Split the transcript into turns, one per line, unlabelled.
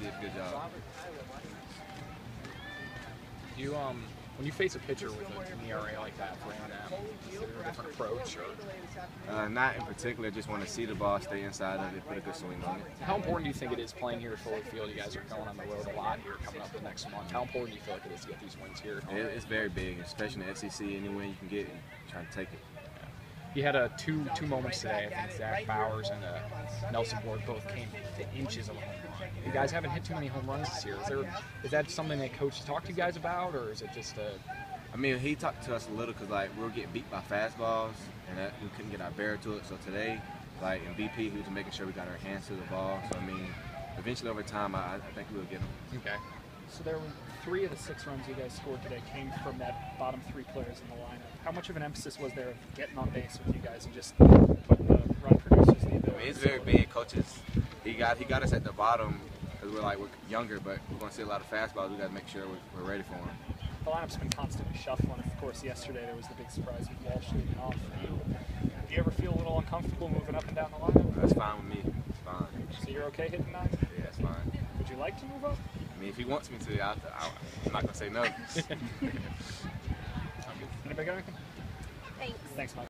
did a good job.
You um when you face a pitcher with a, an ERA like that for A&M, is there a different approach or
Uh, not in particular, I just want to see the ball, stay inside of it, put a good swing on it.
how important do you think it is playing here at Foley Field? You guys are going on the road a lot here coming up the next month. How important do you feel like it is to get these wins here?
it. It's very big, especially in the SEC. Any win you can get, trying to take it.
You had uh, two two moments today. I think Zach Bowers and uh, Nelson Ward both came to inches of a home run. You guys haven't hit too many home runs this year. Is there is that something that coach talked to you guys about, or is it just a
I mean, he talked to us a little because like we were getting beat by fastballs, and that, we couldn't get our bear to it. So today, like in BP, he was making sure we got our hands to the ball. So I mean, eventually over time, I, I think we'll get him.
okay?
So there were three of the six runs you guys scored today came from that bottom three players in the lineup. How much of an emphasis was there of getting on base with you guys and just putting the run producers the
I mean, it's very big. Coaches, he got he got us at the bottom because we're like we're younger, but we're gonna see a lot of fastballs. We got to make sure we're, we're ready for them.
The lineup's been constantly shuffling. Of course, yesterday there was the big surprise with Walsh leading off. Do you, do you ever feel a little uncomfortable moving up and down the lineup?
That's fine with me. It's fine.
So you're okay hitting nine?
Yeah, it's fine.
Would you like to move up?
I mean, if he wants me to, I, I, I'm not gonna say no.
Anybody got anything?
Thanks.
Thanks, Mike.